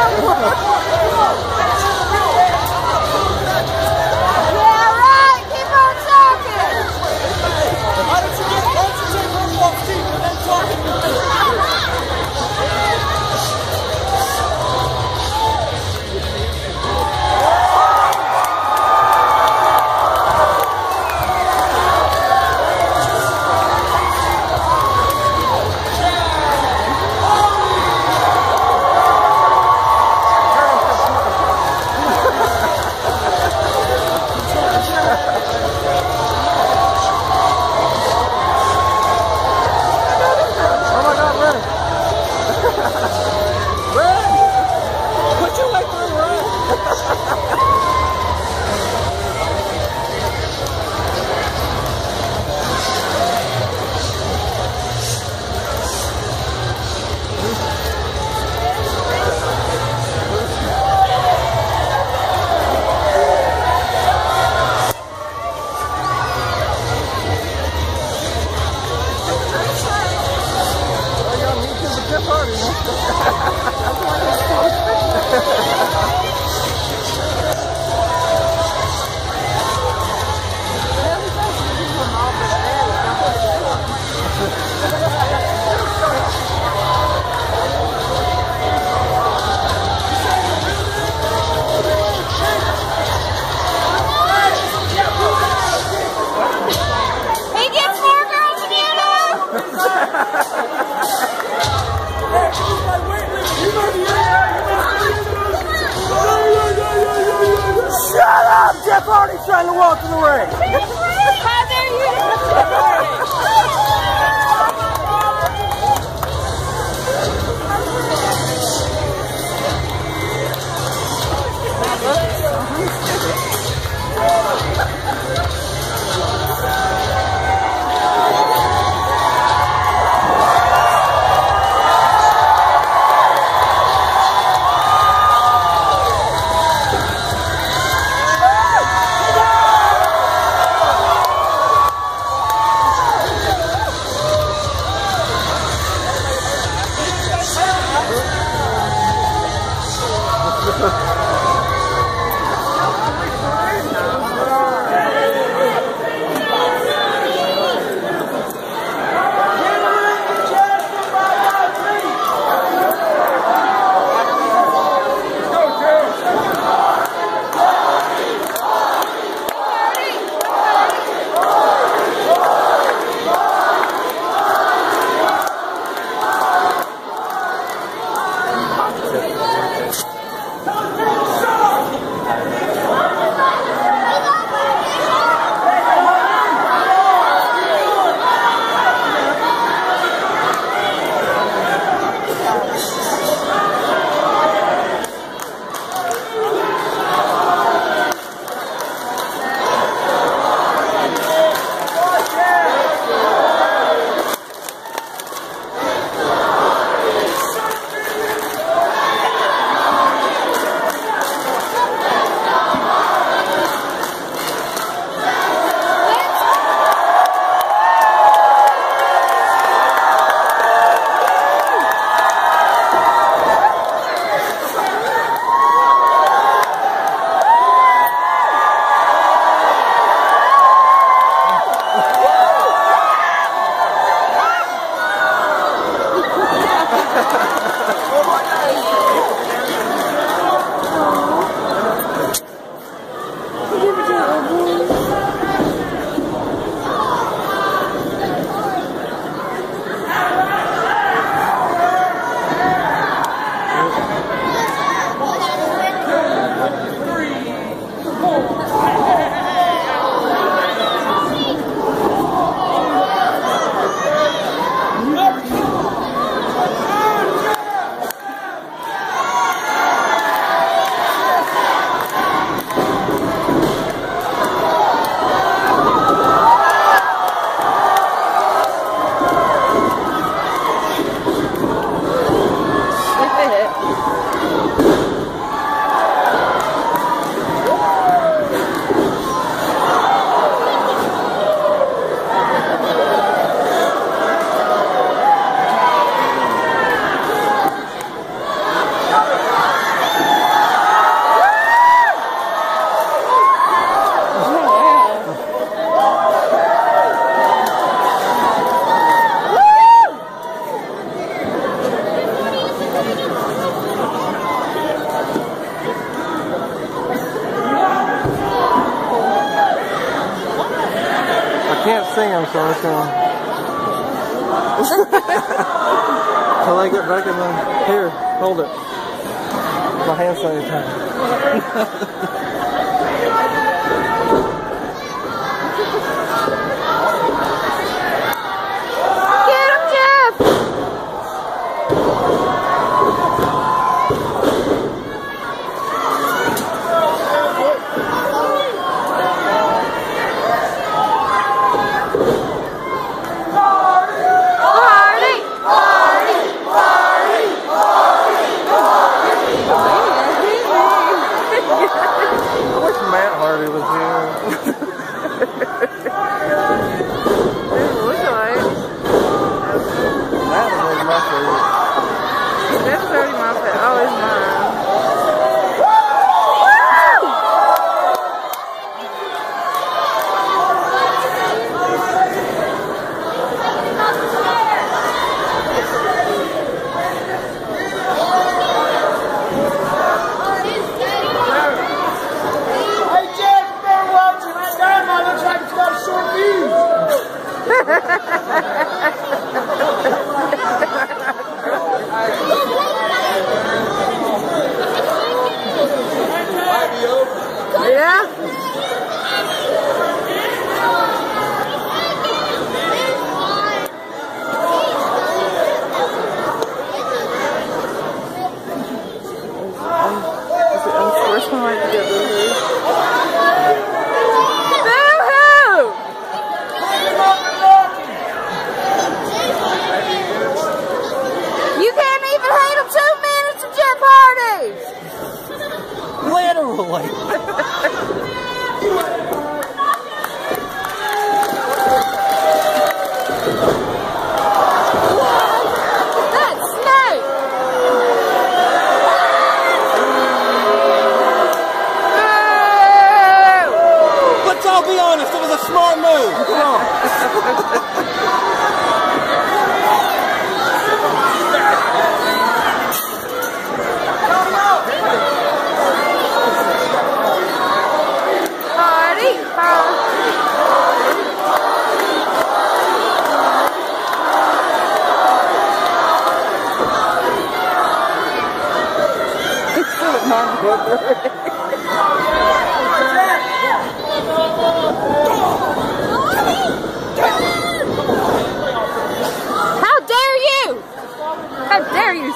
我 The here, hold it. My hand sanitizer.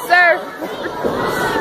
sir!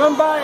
Come by.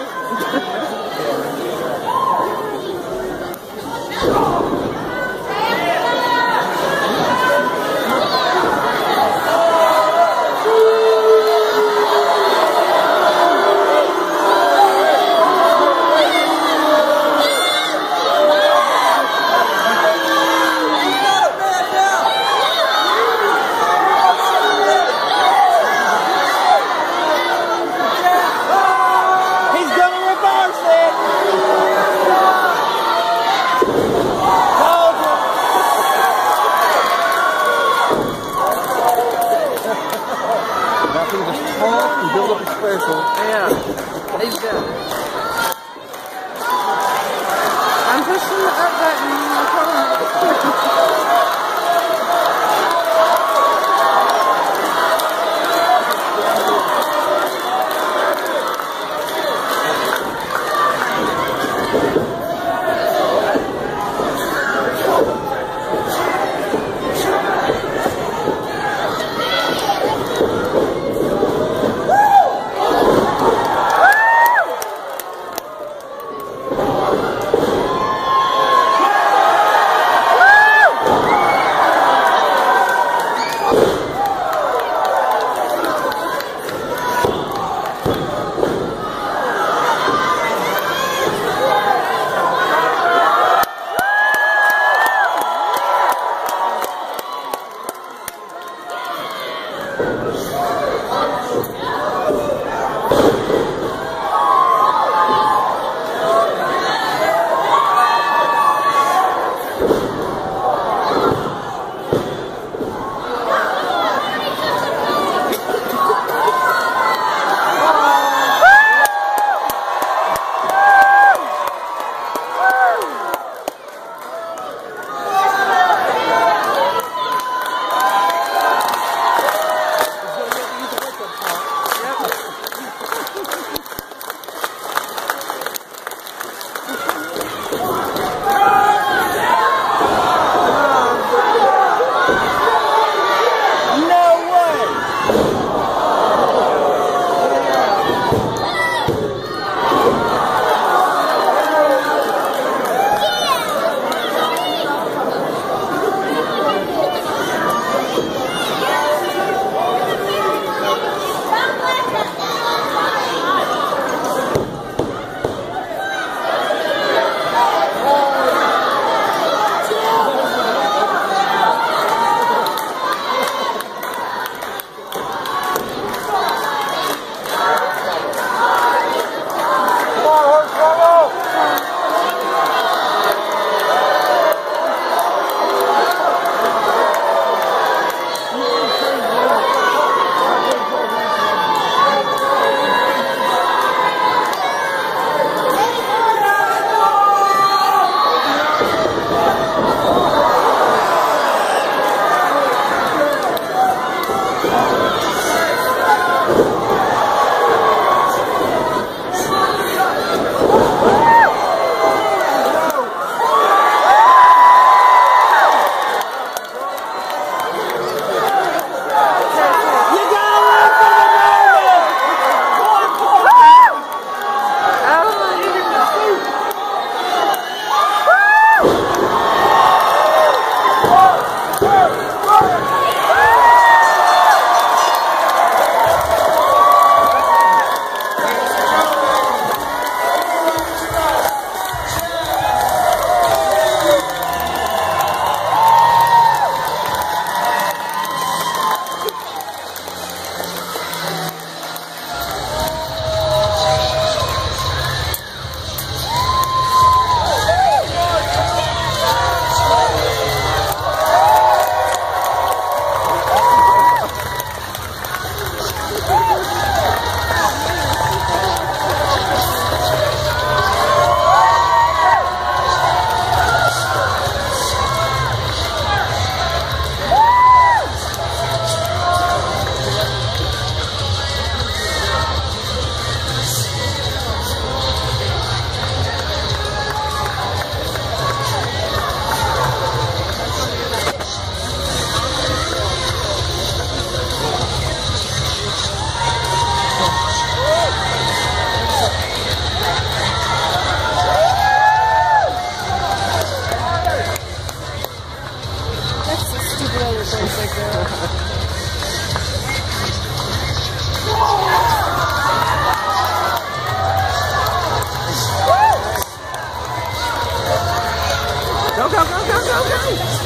Go, go, go, go, go, go!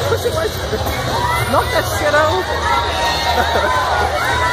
Push it, push it. Knock that shit out.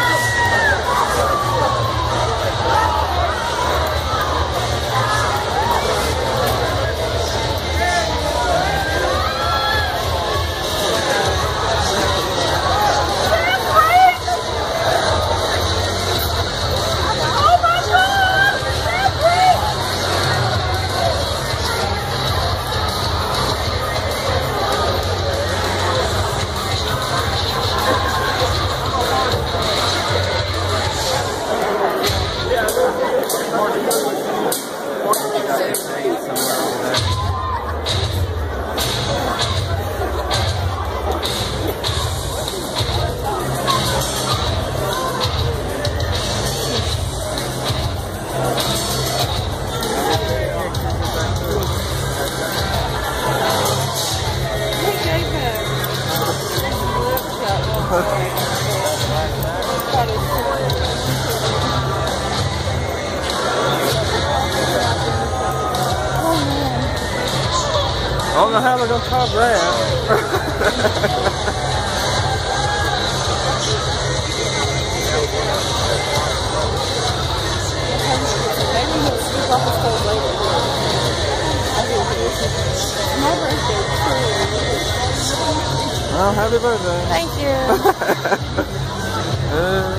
I don't know how they're gonna top that. Maybe he'll sneak off his clothes later. I think he is. My birthday, too. well, happy birthday. Thank you. Uh,